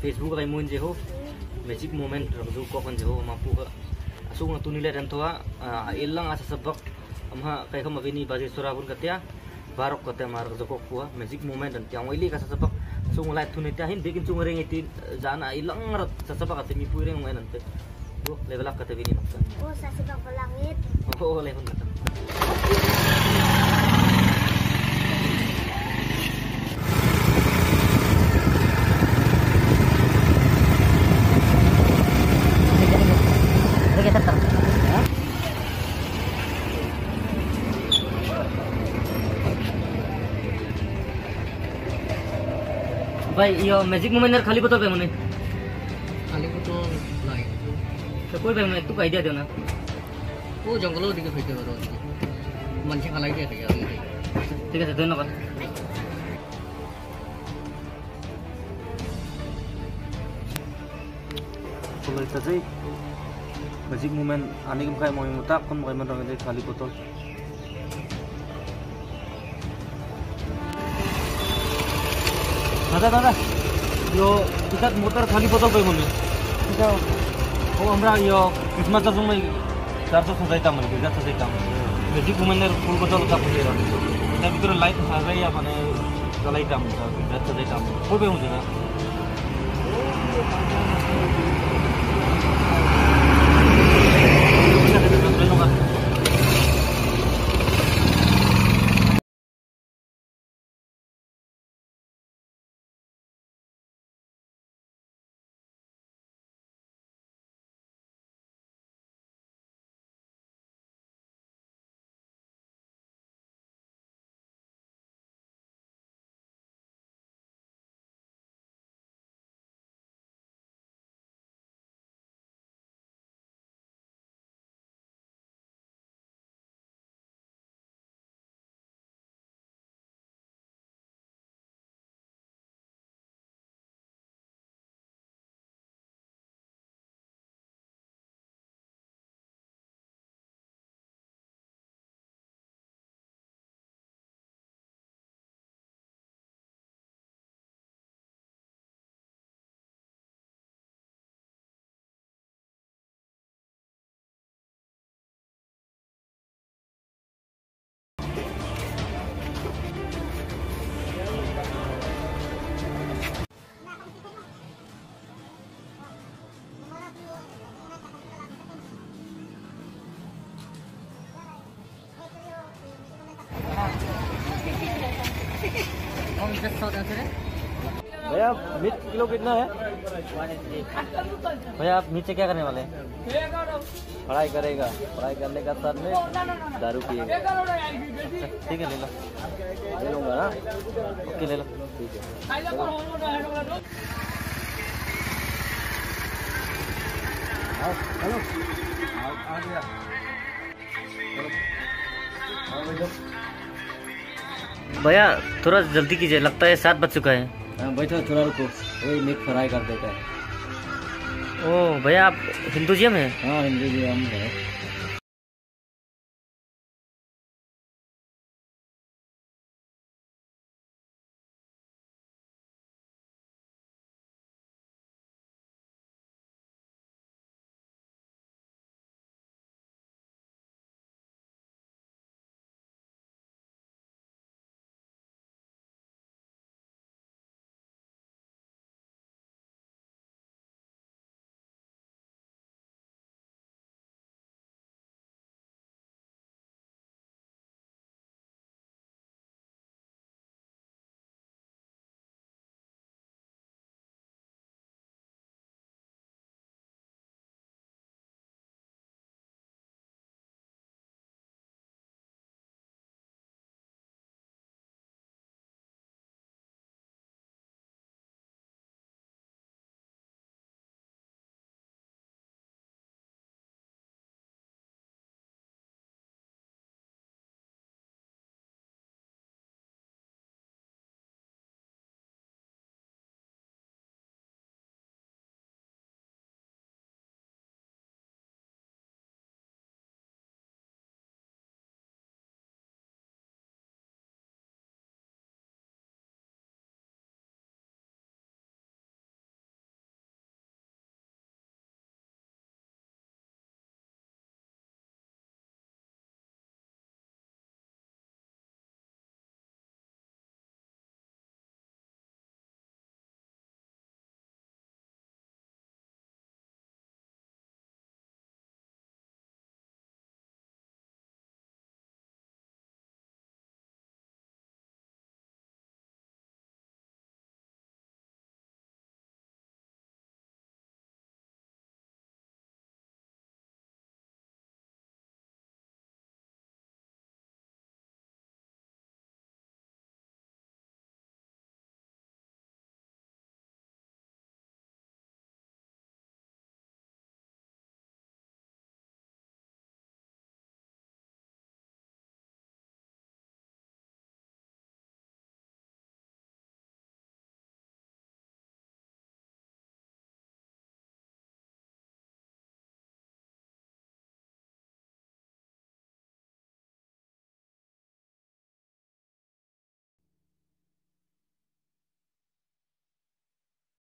Facebook लाई मुन जे हो magic moment रजु को कन जे हो मापु का असुग न तुनिले रन थोआ इलंग आसा सबक Amha kai kham avini baje surabun katya barok katya mar rजो को कुआ मैजिक मोमेंट रन त्या वइली का सबक सुंग लाई तुनि त्या हिन बेकिन सुंग रेंग इति जाना इलंग र सबक अते मी पुरे ngoi nante वो लेवल अप कते बिनी नक्का Oh, sa sibak ko langit. oh ভাই ইয়ো ম্যাজিক মোমেন্টৰ খালি বটল পাই মানে খালি বটল নাই। তো কই পাই মানে তুমি আইডিয়া দিও না। ও জঙ্গলৰ দিকে ফেটে বৰ। মানে খালি দিয়া থাকে ঠিক আছে ধন্যবাদ। ম্যাজিক মোমেন্ট আনি কিমান মই মোটা কোন মই মই খালি বটল। दादा दादा यो पितात मोटर खाली बदल भयो मैले पिता हो हाम्रा यो क्रिसमसमा जाउँ चार सौ सजाइता मैले भिजा सजाइता भेजी घुमेर फुल बदल उता पुगेर त्यहाँभित्र लाइट हाल्दै भने जलाइता हुन्छ भिजा सजाइता हुन्छ कोही हुन्छ भैया मिर्च किलो कितना है? भैया, आप नीचे क्या करने वाले हैं? पढ़ाई करेगा। पढ़ाई करने का साथ में दारू पिएगा। ठीक है, ले लो। ले लूँगा ना। ओके, ले लो। ठीक है। हेलो आ गया। भैया थोड़ा जल्दी कीजिए लगता है सात बज चुका है। हाँ बैठो थोड़ा रुको। वही मीट फ्राई कर देता है। ओ भैया आप हिंदुजियम है? हाँ हिंदू है।